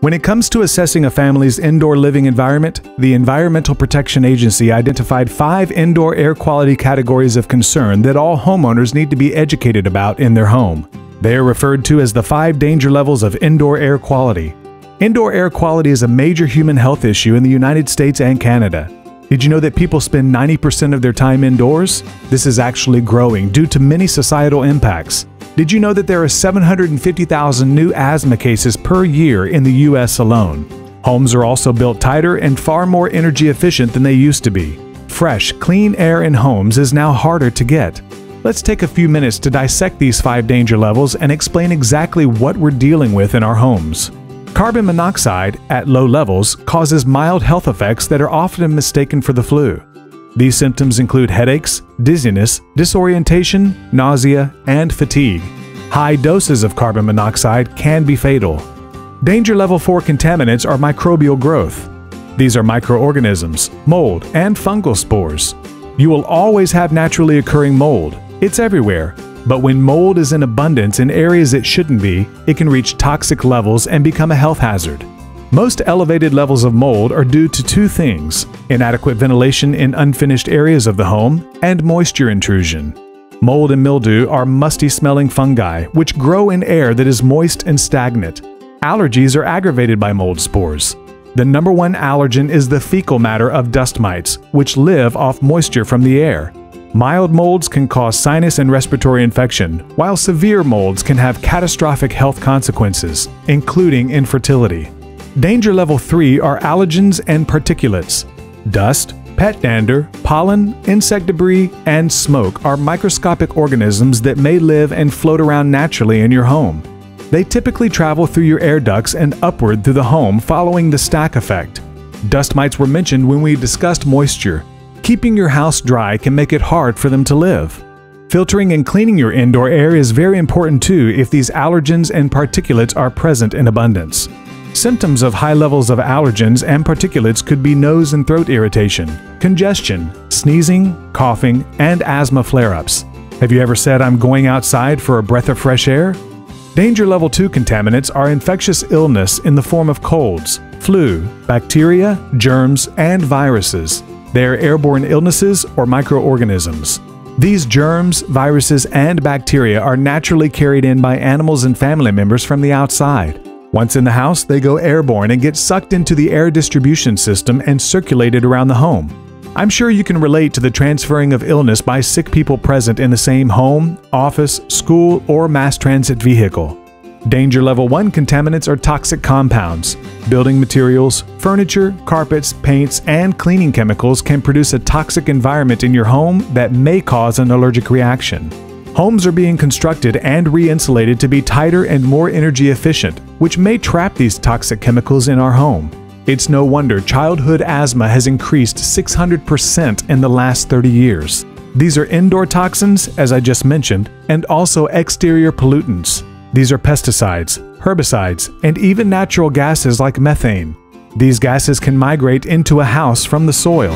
When it comes to assessing a family's indoor living environment, the Environmental Protection Agency identified five indoor air quality categories of concern that all homeowners need to be educated about in their home. They are referred to as the five danger levels of indoor air quality. Indoor air quality is a major human health issue in the United States and Canada. Did you know that people spend 90% of their time indoors? This is actually growing due to many societal impacts. Did you know that there are 750,000 new asthma cases per year in the US alone? Homes are also built tighter and far more energy efficient than they used to be. Fresh, clean air in homes is now harder to get. Let's take a few minutes to dissect these five danger levels and explain exactly what we're dealing with in our homes. Carbon monoxide at low levels causes mild health effects that are often mistaken for the flu. These symptoms include headaches, dizziness, disorientation, nausea, and fatigue. High doses of carbon monoxide can be fatal. Danger level 4 contaminants are microbial growth. These are microorganisms, mold, and fungal spores. You will always have naturally occurring mold. It's everywhere. But when mold is in abundance in areas it shouldn't be, it can reach toxic levels and become a health hazard. Most elevated levels of mold are due to two things inadequate ventilation in unfinished areas of the home and moisture intrusion. Mold and mildew are musty smelling fungi which grow in air that is moist and stagnant. Allergies are aggravated by mold spores. The number one allergen is the fecal matter of dust mites, which live off moisture from the air. Mild molds can cause sinus and respiratory infection, while severe molds can have catastrophic health consequences, including infertility. Danger level 3 are allergens and particulates. Dust, pet dander, pollen, insect debris, and smoke are microscopic organisms that may live and float around naturally in your home. They typically travel through your air ducts and upward through the home following the stack effect. Dust mites were mentioned when we discussed moisture. Keeping your house dry can make it hard for them to live. Filtering and cleaning your indoor air is very important too if these allergens and particulates are present in abundance. Symptoms of high levels of allergens and particulates could be nose and throat irritation, congestion, sneezing, coughing, and asthma flare ups. Have you ever said, I'm going outside for a breath of fresh air? Danger level 2 contaminants are infectious illness in the form of colds, flu, bacteria, germs, and viruses. They are airborne illnesses or microorganisms. These germs, viruses, and bacteria are naturally carried in by animals and family members from the outside. Once in the house, they go airborne and get sucked into the air distribution system and circulated around the home. I'm sure you can relate to the transferring of illness by sick people present in the same home, office, school, or mass transit vehicle. Danger Level 1 contaminants are toxic compounds. Building materials, furniture, carpets, paints, and cleaning chemicals can produce a toxic environment in your home that may cause an allergic reaction. Homes are being constructed and re-insulated to be tighter and more energy efficient, which may trap these toxic chemicals in our home. It's no wonder childhood asthma has increased 600% in the last 30 years. These are indoor toxins, as I just mentioned, and also exterior pollutants. These are pesticides, herbicides, and even natural gases like methane. These gases can migrate into a house from the soil.